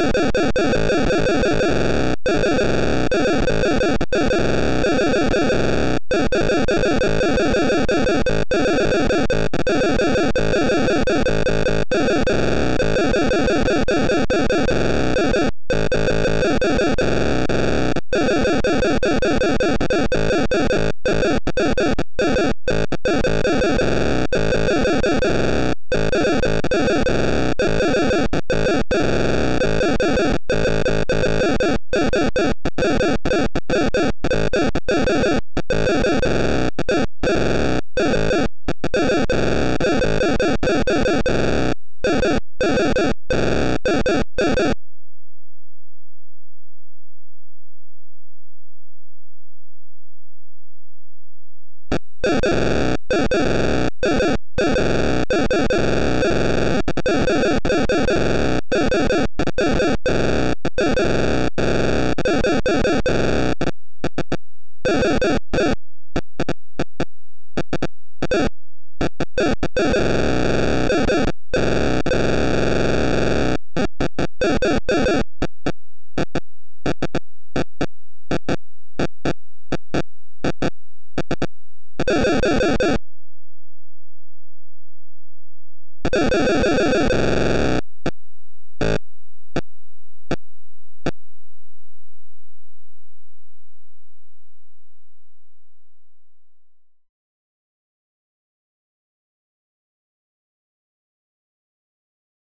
Uh... you. Uh...